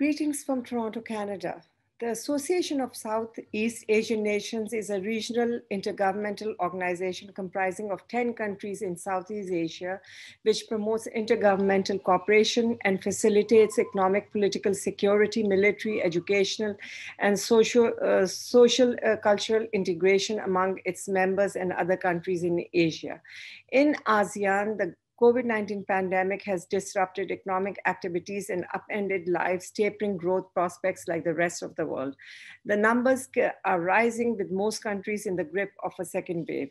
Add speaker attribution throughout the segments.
Speaker 1: Greetings from Toronto, Canada. The Association of Southeast Asian Nations is a regional intergovernmental organization comprising of 10 countries in Southeast Asia, which promotes intergovernmental cooperation and facilitates economic, political, security, military, educational, and social, uh, social uh, cultural integration among its members and other countries in Asia. In ASEAN, the COVID-19 pandemic has disrupted economic activities and upended lives, tapering growth prospects like the rest of the world. The numbers are rising with most countries in the grip of a second wave.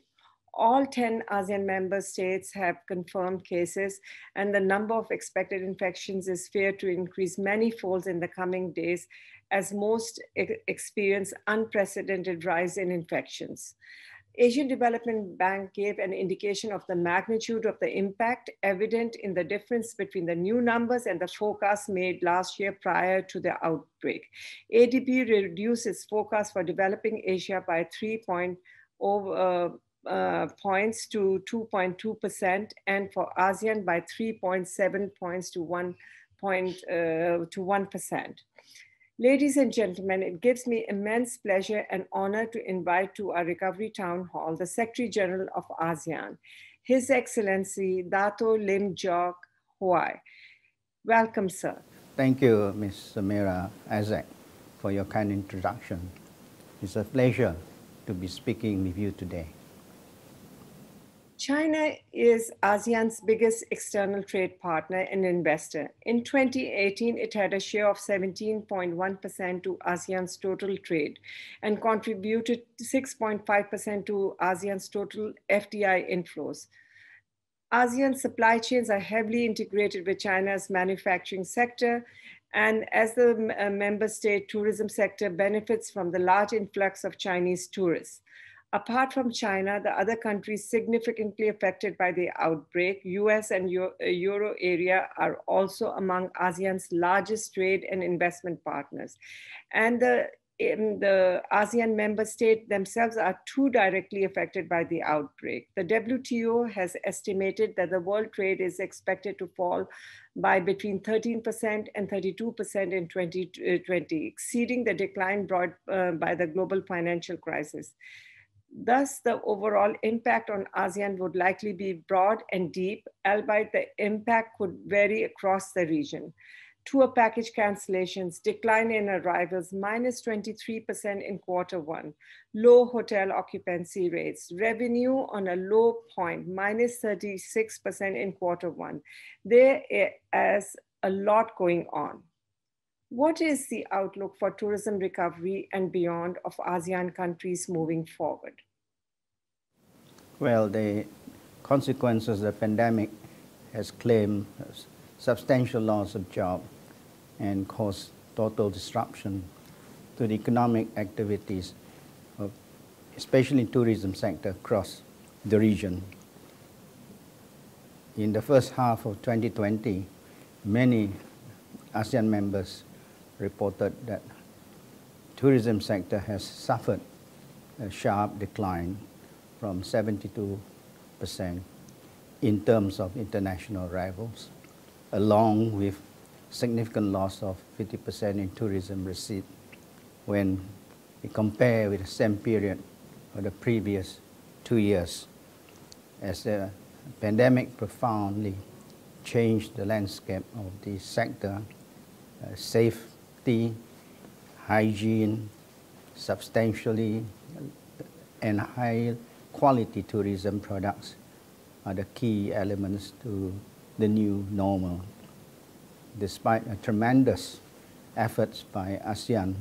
Speaker 1: All 10 ASEAN member states have confirmed cases and the number of expected infections is feared to increase many folds in the coming days as most experience unprecedented rise in infections. Asian Development Bank gave an indication of the magnitude of the impact evident in the difference between the new numbers and the forecast made last year prior to the outbreak. ADB reduced its forecast for developing Asia by 3.0 uh, uh, points to 2.2% and for ASEAN by 3.7 points to 1 point, uh, to 1%. Ladies and gentlemen, it gives me immense pleasure and honor to invite to our recovery town hall the Secretary General of ASEAN, His Excellency Dato Lim Jock Hoi. Welcome, sir.
Speaker 2: Thank you, Ms. Sumaira Isaac, for your kind introduction. It's a pleasure to be speaking with you today.
Speaker 1: China is ASEAN's biggest external trade partner and investor. In 2018, it had a share of 17.1% to ASEAN's total trade and contributed 6.5% to ASEAN's total FDI inflows. ASEAN supply chains are heavily integrated with China's manufacturing sector, and as the uh, member state tourism sector benefits from the large influx of Chinese tourists. Apart from China, the other countries significantly affected by the outbreak, US and uh, Euro area are also among ASEAN's largest trade and investment partners. And the, the ASEAN member states themselves are too directly affected by the outbreak. The WTO has estimated that the world trade is expected to fall by between 13% and 32% in 2020, uh, exceeding the decline brought uh, by the global financial crisis. Thus, the overall impact on ASEAN would likely be broad and deep, albeit the impact could vary across the region. Tour package cancellations, decline in arrivals, minus 23% in quarter one, low hotel occupancy rates, revenue on a low point, minus 36% in quarter one. There is a lot going on. What is the outlook for tourism recovery and beyond of ASEAN countries moving forward?
Speaker 2: Well, the consequences of the pandemic has claimed substantial loss of job and caused total disruption to the economic activities of especially tourism sector across the region. In the first half of 2020, many ASEAN members reported that tourism sector has suffered a sharp decline from 72% in terms of international arrivals, along with significant loss of 50% in tourism receipt when we compare with the same period of the previous two years as the pandemic profoundly changed the landscape of the sector, uh, safe safety, hygiene, substantially and high quality tourism products are the key elements to the new normal. Despite a tremendous efforts by ASEAN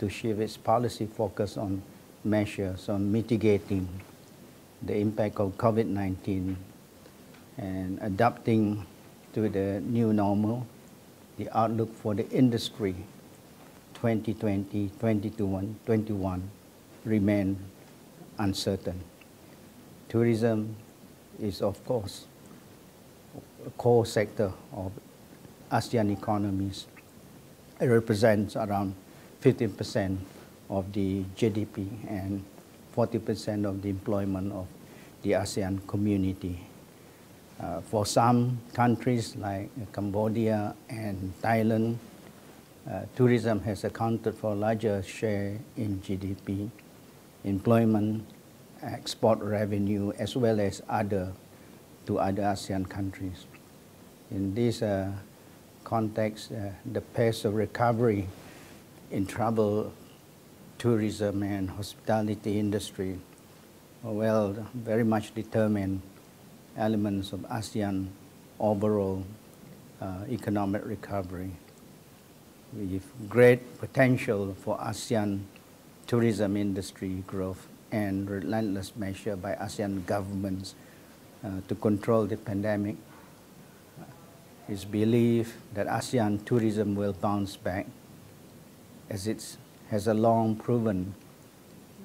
Speaker 2: to shift its policy focus on measures on mitigating the impact of COVID-19 and adapting to the new normal the outlook for the industry 2020, 2021 remain uncertain. Tourism is, of course, a core sector of ASEAN economies. It represents around 15% of the GDP and 40% of the employment of the ASEAN community. Uh, for some countries like Cambodia and Thailand, uh, tourism has accounted for a larger share in GDP, employment, export revenue, as well as other to other ASEAN countries. In this uh, context, uh, the pace of recovery in travel, tourism, and hospitality industry well, very much determine elements of ASEAN overall uh, economic recovery with great potential for ASEAN tourism industry growth and relentless measure by ASEAN governments uh, to control the pandemic. It's believed that ASEAN tourism will bounce back as it has a long proven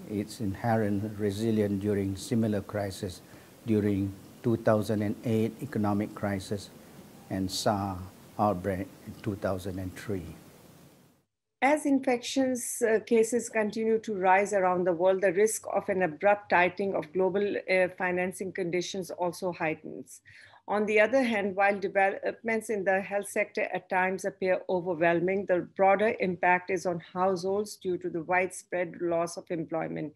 Speaker 2: its inherent resilience during similar crisis during 2008 economic crisis and SARS outbreak in 2003.
Speaker 1: As infections uh, cases continue to rise around the world, the risk of an abrupt tightening of global uh, financing conditions also heightens. On the other hand, while developments in the health sector at times appear overwhelming, the broader impact is on households due to the widespread loss of employment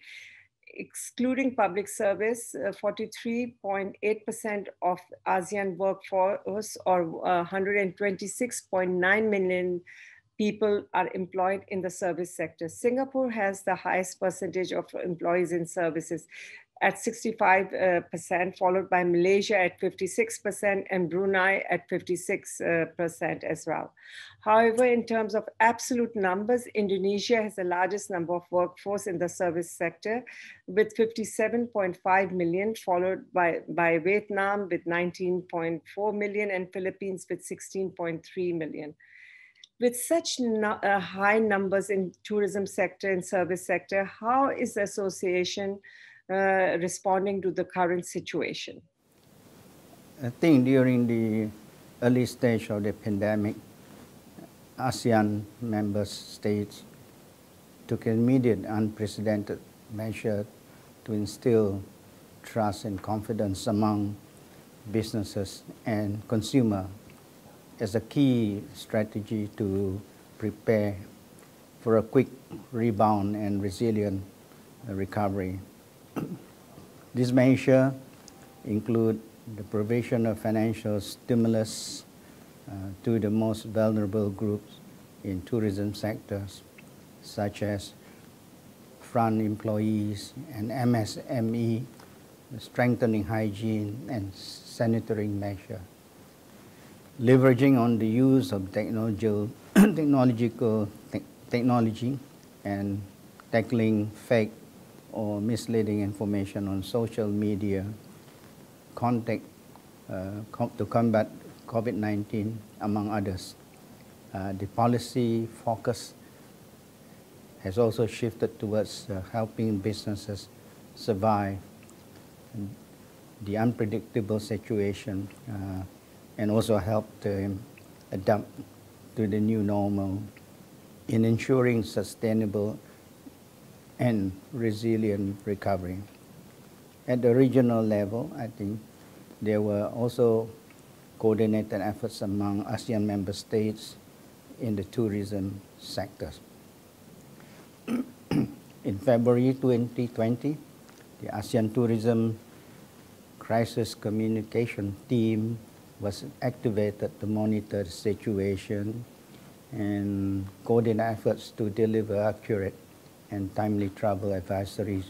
Speaker 1: excluding public service, 43.8% uh, of ASEAN workforce or uh, 126.9 million people are employed in the service sector. Singapore has the highest percentage of employees in services at 65%, followed by Malaysia at 56% and Brunei at 56% as well. However, in terms of absolute numbers, Indonesia has the largest number of workforce in the service sector with 57.5 million, followed by, by Vietnam with 19.4 million and Philippines with 16.3 million with such no, uh, high numbers in tourism sector and service sector, how is the association uh, responding to the current situation?
Speaker 2: I think during the early stage of the pandemic, ASEAN member states took immediate unprecedented measures to instill trust and confidence among businesses and consumer as a key strategy to prepare for a quick rebound and resilient recovery. These measures include the provision of financial stimulus uh, to the most vulnerable groups in tourism sectors, such as front employees and MSME, strengthening hygiene and sanitary measures leveraging on the use of technological, technological te technology and tackling fake or misleading information on social media, contact uh, to combat COVID-19, among others. Uh, the policy focus has also shifted towards uh, helping businesses survive the unpredictable situation uh, and also help them adapt to the new normal in ensuring sustainable and resilient recovery. At the regional level, I think there were also coordinated efforts among ASEAN member states in the tourism sectors. in February 2020, the ASEAN Tourism Crisis Communication Team was activated to monitor the situation and coordinate efforts to deliver accurate and timely travel advisories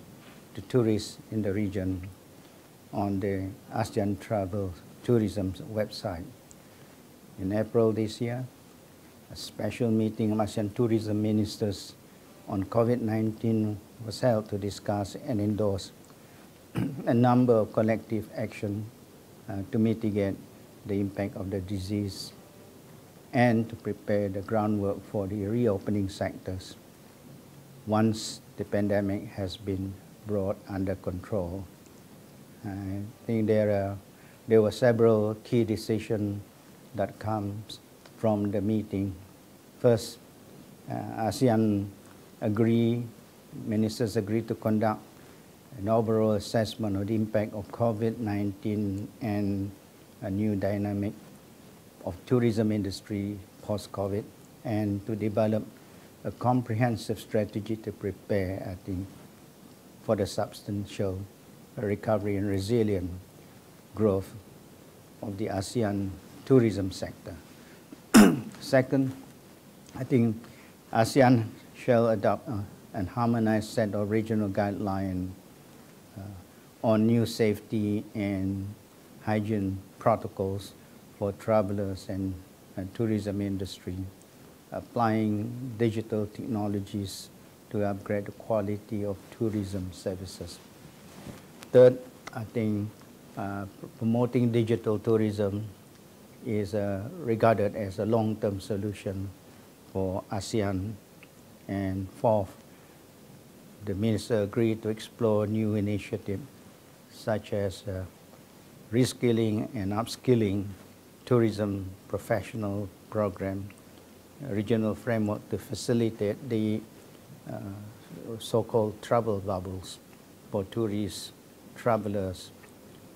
Speaker 2: to tourists in the region on the ASEAN Travel Tourism website. In April this year, a special meeting of ASEAN tourism ministers on COVID-19 was held to discuss and endorse a number of collective action uh, to mitigate the impact of the disease and to prepare the groundwork for the reopening sectors once the pandemic has been brought under control. I think there, are, there were several key decisions that comes from the meeting. First, uh, ASEAN agree, ministers agreed to conduct an overall assessment of the impact of COVID-19 and a new dynamic of tourism industry post-COVID and to develop a comprehensive strategy to prepare, I think, for the substantial recovery and resilient growth of the ASEAN tourism sector. Second, I think ASEAN shall adopt uh, an harmonized set of regional guidelines uh, on new safety and hygiene protocols for travelers and, and tourism industry, applying digital technologies to upgrade the quality of tourism services. Third, I think uh, promoting digital tourism is uh, regarded as a long-term solution for ASEAN. And fourth, the minister agreed to explore new initiatives such as uh, reskilling and upskilling tourism professional program, regional framework to facilitate the uh, so-called travel bubbles for tourists, travelers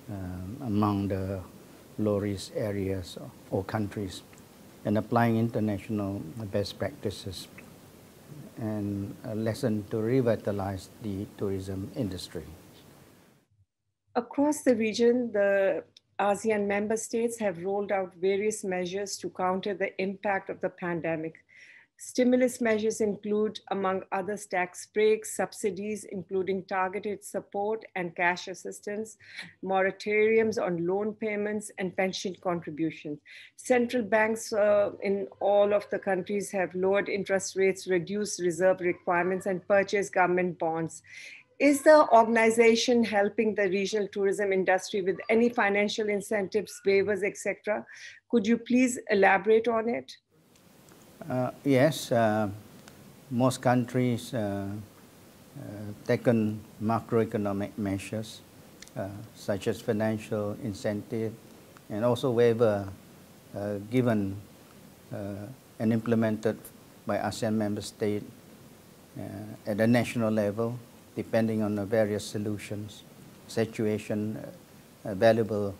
Speaker 2: um, among the low-risk areas or countries and applying international best practices and a lesson to revitalize the tourism industry.
Speaker 1: Across the region, the ASEAN member states have rolled out various measures to counter the impact of the pandemic. Stimulus measures include, among others, tax breaks, subsidies, including targeted support and cash assistance, moratoriums on loan payments, and pension contributions. Central banks uh, in all of the countries have lowered interest rates, reduced reserve requirements, and purchased government bonds. Is the organization helping the regional tourism industry with any financial incentives, waivers, etc.? Could you please elaborate on it?
Speaker 2: Uh, yes, uh, most countries uh, uh taken macroeconomic measures uh, such as financial incentive and also waiver uh, given and implemented by ASEAN member state at the national level depending on the various solutions, situation, available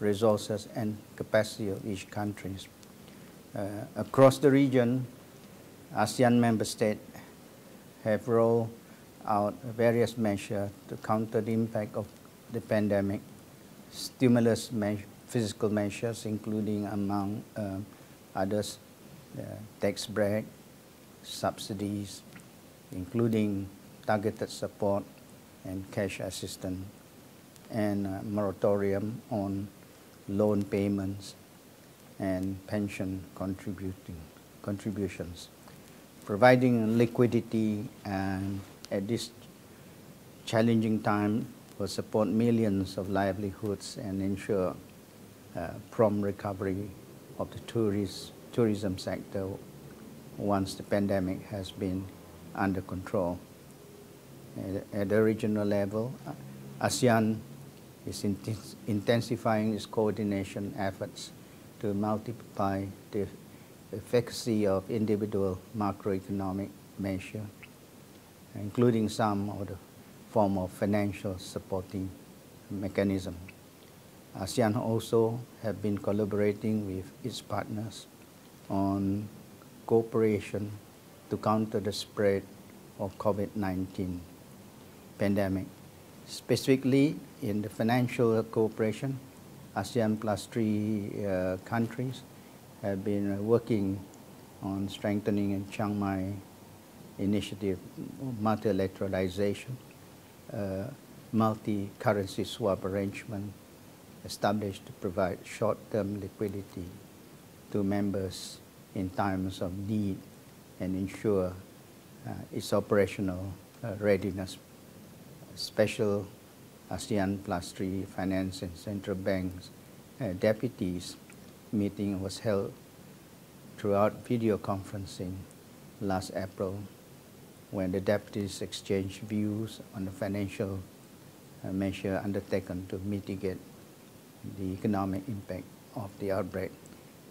Speaker 2: resources and capacity of each countries. Uh, across the region, ASEAN member states have rolled out various measures to counter the impact of the pandemic, stimulus me physical measures, including among uh, others, uh, tax break, subsidies, including targeted support and cash assistance, and uh, moratorium on loan payments and pension contributing contributions, providing liquidity and at this challenging time will support millions of livelihoods and ensure uh, prompt recovery of the tourist, tourism sector once the pandemic has been under control. At, the regional level, ASEAN is intensifying its coordination efforts to multiply the efficacy of individual macroeconomic measures, including some of the form of financial supporting mechanism. ASEAN also have been collaborating with its partners on cooperation to counter the spread of COVID-19 pandemic. Specifically in the financial cooperation, ASEAN plus three uh, countries have been working on strengthening in Chiang Mai initiative, multilateralization, uh, multi-currency swap arrangement established to provide short-term liquidity to members in times of need and ensure uh, its operational uh, readiness. Special ASEAN plus three finance and central banks uh, deputies meeting was held throughout video conferencing last April when the deputies exchanged views on the financial uh, measure undertaken to mitigate the economic impact of the outbreak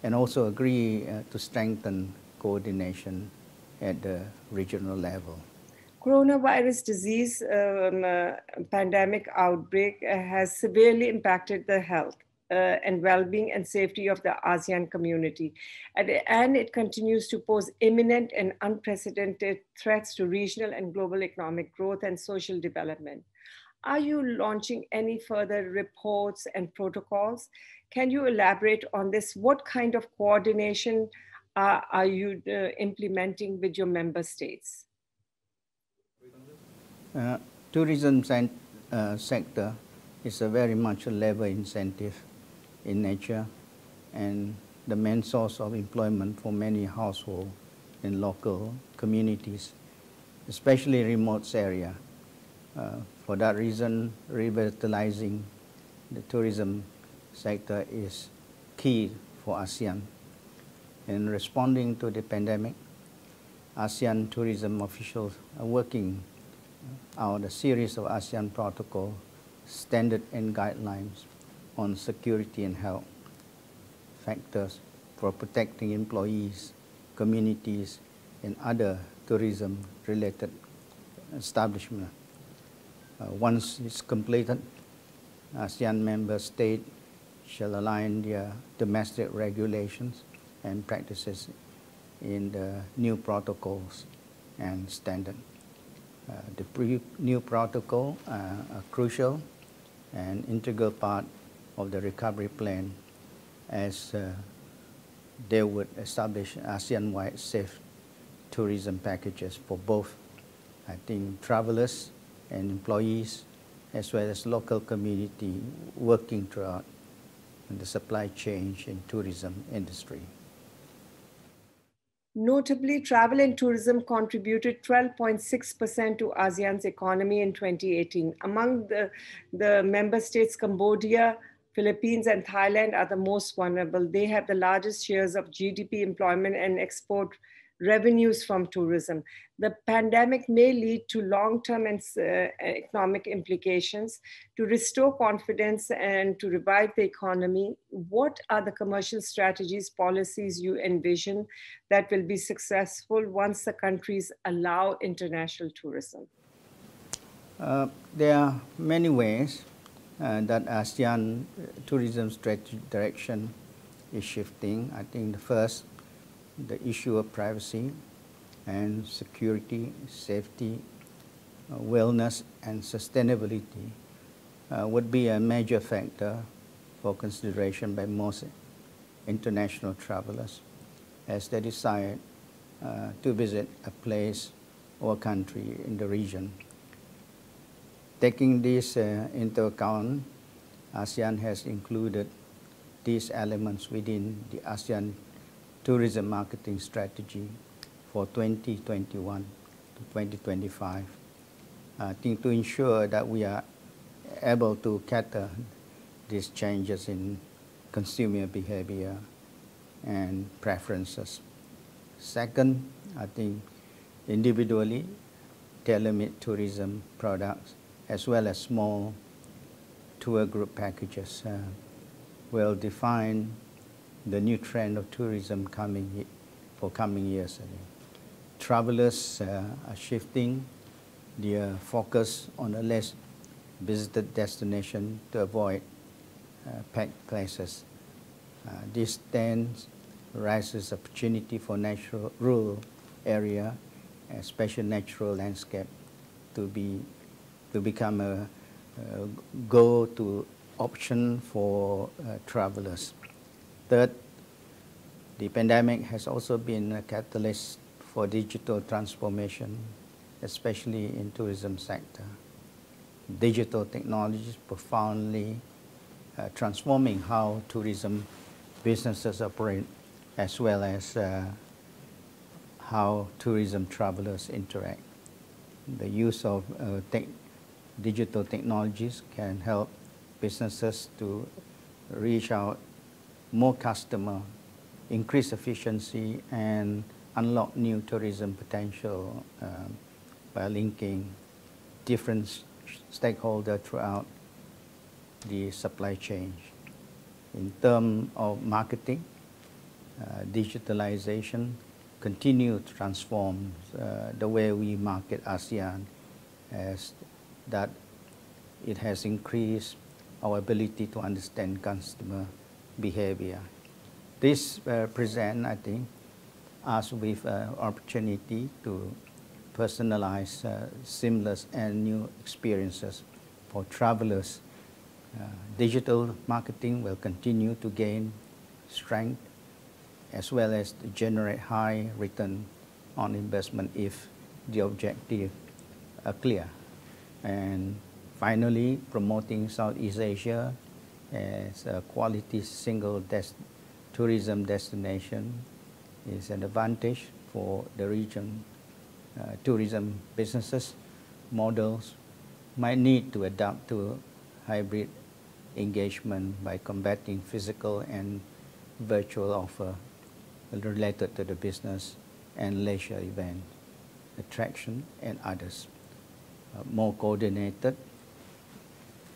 Speaker 2: and also agree uh, to strengthen coordination at the regional level
Speaker 1: coronavirus disease um, uh, pandemic outbreak has severely impacted the health uh, and well-being and safety of the ASEAN community. And, and it continues to pose imminent and unprecedented threats to regional and global economic growth and social development. Are you launching any further reports and protocols? Can you elaborate on this? What kind of coordination uh, are you uh, implementing with your member states?
Speaker 2: Uh, tourism uh, sector is a very much a labor intensive in nature and the main source of employment for many households in local communities, especially remote area. Uh, for that reason, revitalizing the tourism sector is key for ASEAN. In responding to the pandemic, ASEAN tourism officials are working out a series of ASEAN protocol standard and guidelines on security and health factors for protecting employees, communities, and other tourism-related establishments. Uh, once it's completed, ASEAN member states shall align their domestic regulations and practices in the new protocols and standards. Uh, the new protocol uh, are crucial and integral part of the recovery plan as uh, they would establish ASEAN-wide safe tourism packages for both, I think, travelers and employees, as well as local community working throughout the supply chain in tourism industry.
Speaker 1: Notably, travel and tourism contributed 12.6% to ASEAN's economy in 2018. Among the, the member states, Cambodia, Philippines and Thailand are the most vulnerable. They have the largest shares of GDP, employment, and export revenues from tourism. The pandemic may lead to long-term and uh, economic implications. To restore confidence and to revive the economy, what are the commercial strategies, policies you envision that will be successful once the countries allow international tourism?
Speaker 2: Uh, there are many ways uh, that ASEAN tourism strategy direction is shifting. I think the first, the issue of privacy and security, safety, uh, wellness, and sustainability uh, would be a major factor for consideration by most international travelers as they decide uh, to visit a place or country in the region. Taking this uh, into account, ASEAN has included these elements within the ASEAN tourism marketing strategy for 2021 to 2025. I think to ensure that we are able to cater these changes in consumer behavior and preferences. Second, I think individually tailor-made tourism products as well as small tour group packages uh, will define the new trend of tourism coming for coming years. Travelers uh, are shifting their focus on a less visited destination to avoid uh, packed places. Uh, this then raises opportunity for natural rural area, especially natural landscape, to be to become a, a go-to option for uh, travelers. Third, the pandemic has also been a catalyst for digital transformation, especially in tourism sector. Digital technologies profoundly uh, transforming how tourism businesses operate, as well as uh, how tourism travelers interact. The use of uh, tech digital technologies can help businesses to reach out more customer, increase efficiency, and unlock new tourism potential um, by linking different stakeholders throughout the supply chain. In terms of marketing, uh, digitalization continue to transform uh, the way we market ASEAN as that it has increased our ability to understand customer behavior. This uh, present, I think, us with uh, opportunity to personalize uh, seamless and new experiences for travelers. Uh, digital marketing will continue to gain strength as well as generate high return on investment if the objective are clear. And finally, promoting Southeast Asia as a quality single des tourism destination is an advantage for the region uh, tourism businesses models might need to adapt to hybrid engagement by combating physical and virtual offer related to the business and leisure event, attraction, and others. Uh, more coordinated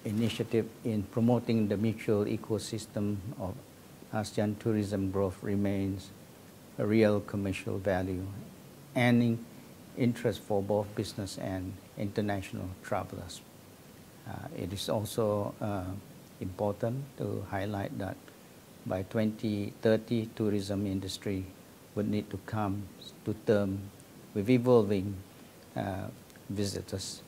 Speaker 2: initiative in promoting the mutual ecosystem of ASEAN tourism growth remains a real commercial value and interest for both business and international travelers. Uh, it is also uh, important to highlight that by 2030, tourism industry would need to come to term with evolving uh, visitors,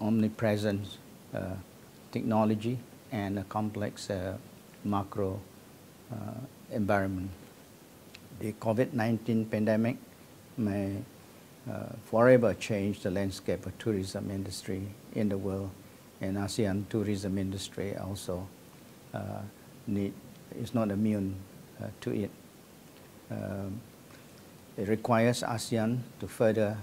Speaker 2: omnipresent uh, technology, and a complex uh, macro uh, environment the COVID-19 pandemic may forever change the landscape of tourism industry in the world and ASEAN tourism industry also uh, need, is not immune uh, to it. Um, it requires ASEAN to further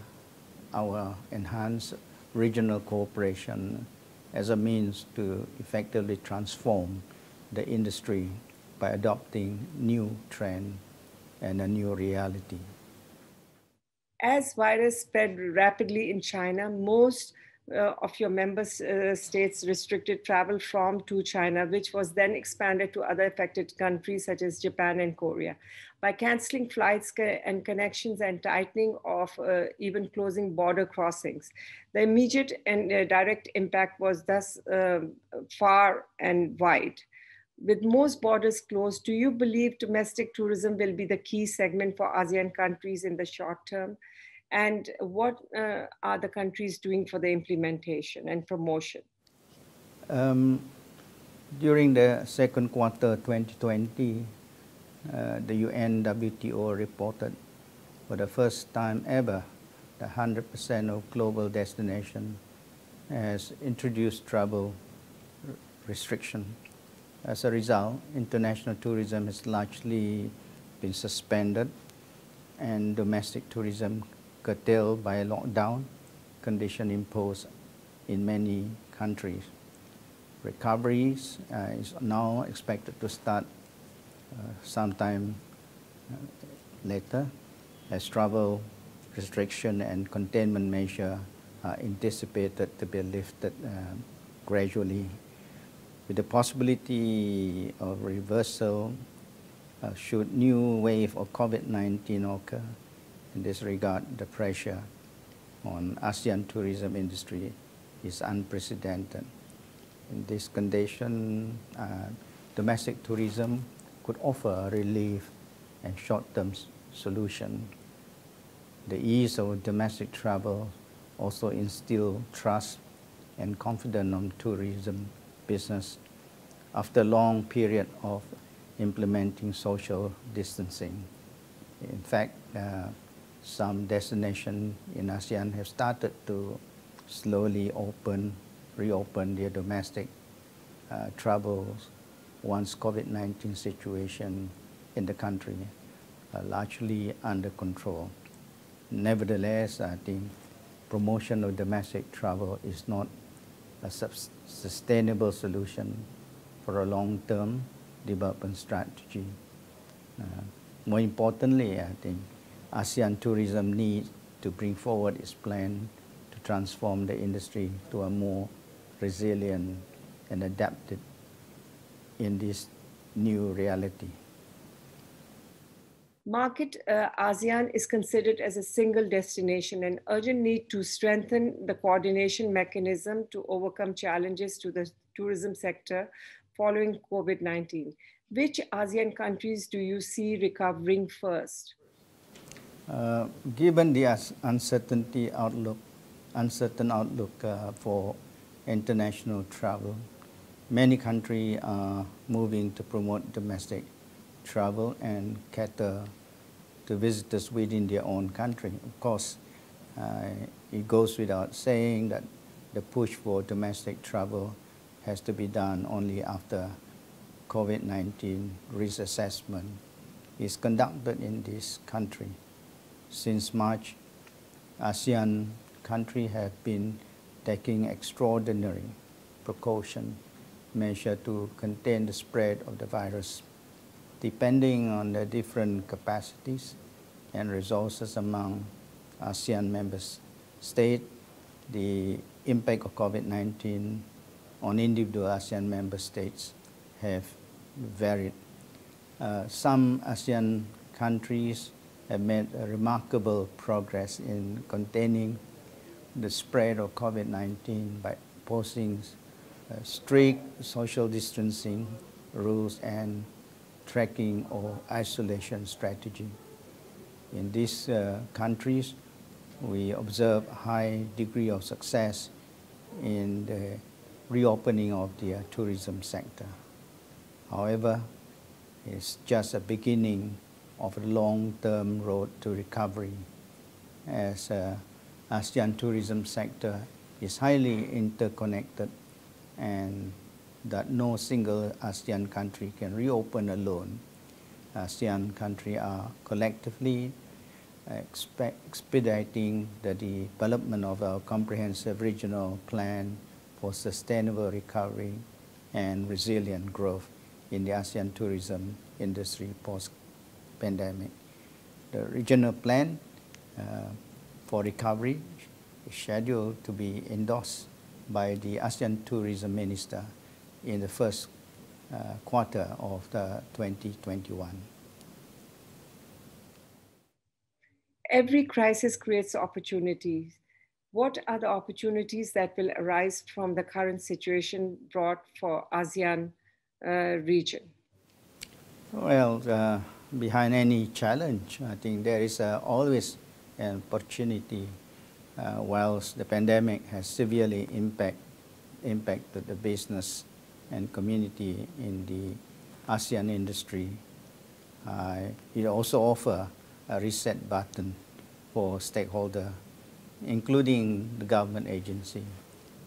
Speaker 2: our enhanced regional cooperation as a means to effectively transform the industry by adopting new trends and a new reality.
Speaker 1: As virus spread rapidly in China, most uh, of your member uh, states restricted travel from to China, which was then expanded to other affected countries such as Japan and Korea. By canceling flights and connections and tightening of uh, even closing border crossings, the immediate and uh, direct impact was thus um, far and wide with most borders closed, do you believe domestic tourism will be the key segment for ASEAN countries in the short term? And what uh, are the countries doing for the implementation and promotion?
Speaker 2: Um, during the second quarter 2020, uh, the UN WTO reported for the first time ever that 100% of global destination has introduced travel restriction as a result, international tourism has largely been suspended and domestic tourism curtailed by a lockdown condition imposed in many countries. Recovery uh, is now expected to start sometime uh, later as travel restriction and containment measure are anticipated to be lifted uh, gradually with the possibility of reversal uh, should new wave of COVID-19 occur. In this regard, the pressure on ASEAN tourism industry is unprecedented. In this condition, uh, domestic tourism could offer relief and short-term solution. The ease of domestic travel also instilled trust and confidence on tourism business after a long period of implementing social distancing. In fact, uh, some destinations in ASEAN have started to slowly open, reopen their domestic uh, travels once COVID-19 situation in the country uh, largely under control. Nevertheless, I think promotion of domestic travel is not a sustainable solution for a long-term development strategy. Uh, more importantly, I think ASEAN tourism needs to bring forward its plan to transform the industry to a more resilient and adapted in this new reality.
Speaker 1: Market uh, ASEAN is considered as a single destination and urgent need to strengthen the coordination mechanism to overcome challenges to the tourism sector following COVID-19. Which ASEAN countries do you see recovering first?
Speaker 2: Uh, given the uncertainty outlook, uncertain outlook uh, for international travel, many countries are moving to promote domestic travel and cater to visitors within their own country. Of course, uh, it goes without saying that the push for domestic travel has to be done only after COVID-19 risk assessment is conducted in this country. Since March, ASEAN countries have been taking extraordinary precaution measure to contain the spread of the virus depending on the different capacities and resources among ASEAN members states, the impact of COVID-19 on individual ASEAN member states have varied. Uh, some ASEAN countries have made remarkable progress in containing the spread of COVID-19 by posing uh, strict social distancing rules and tracking or isolation strategy. In these uh, countries, we observe high degree of success in the reopening of the uh, tourism sector. However, it's just a beginning of a long-term road to recovery as uh, ASEAN tourism sector is highly interconnected and that no single ASEAN country can reopen alone. ASEAN countries are collectively expediting the development of a comprehensive regional plan for sustainable recovery and resilient growth in the ASEAN tourism industry post-pandemic. The regional plan uh, for recovery is scheduled to be endorsed by the ASEAN tourism minister in the first uh, quarter of the 2021.
Speaker 1: Every crisis creates opportunities. What are the opportunities that will arise from the current situation brought for ASEAN uh, region?
Speaker 2: Well, uh, behind any challenge, I think there is uh, always an opportunity. Uh, whilst the pandemic has severely impact, impacted the business and community in the ASEAN industry. Uh, it also offers a reset button for stakeholders, including the government agency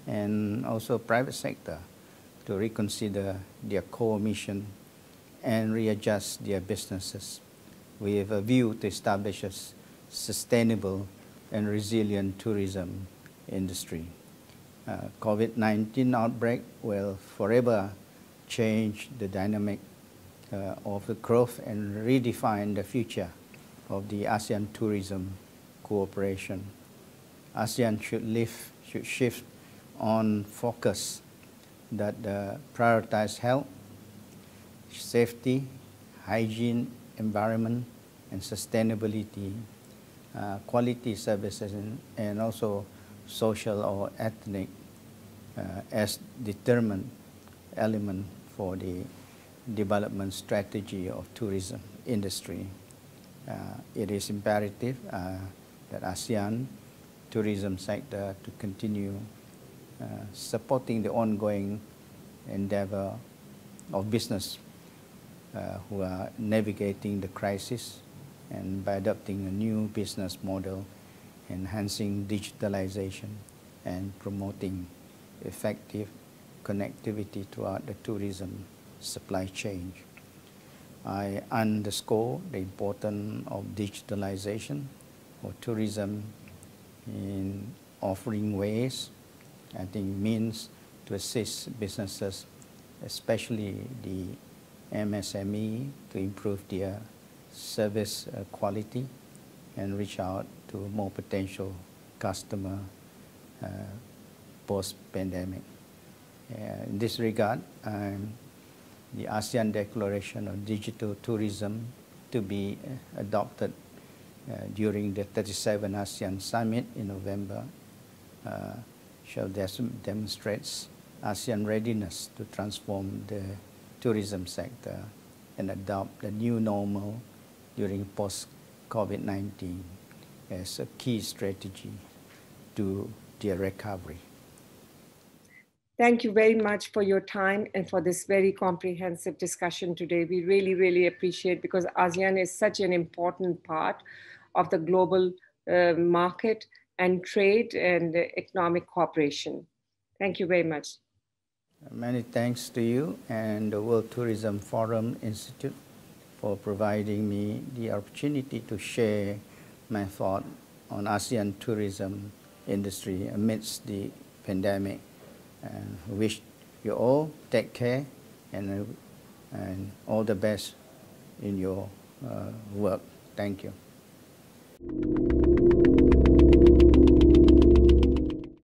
Speaker 2: and also private sector to reconsider their core mission and readjust their businesses with a view to establish a sustainable and resilient tourism industry uh, COVID-19 outbreak will forever change the dynamic uh, of the growth and redefine the future of the ASEAN tourism cooperation. ASEAN should, live, should shift on focus that uh, prioritize health, safety, hygiene, environment, and sustainability, uh, quality services, and, and also social or ethnic uh, as determined element for the development strategy of tourism industry. Uh, it is imperative uh, that ASEAN tourism sector to continue uh, supporting the ongoing endeavor of business who are navigating the crisis and by adopting a new business model enhancing digitalization and promoting effective connectivity throughout the tourism supply chain. I underscore the importance of digitalization for tourism in offering ways, I think means to assist businesses, especially the MSME, to improve their service uh, quality and reach out to more potential customer uh, post-pandemic. Uh, in this regard, um, the ASEAN Declaration on Digital Tourism to be uh, adopted uh, during the 37 ASEAN Summit in November uh, show demonstrates ASEAN readiness to transform the tourism sector and adopt the new normal during post-COVID-19 as a key strategy to their recovery.
Speaker 1: Thank you very much for your time and for this very comprehensive discussion today. We really, really appreciate because ASEAN is such an important part of the global uh, market and trade and economic cooperation. Thank you very much.
Speaker 2: Many thanks to you and the World Tourism Forum Institute for providing me the opportunity to share my thought on ASEAN tourism industry amidst the pandemic. And wish you all take care and, and all the best in your uh, work. Thank you.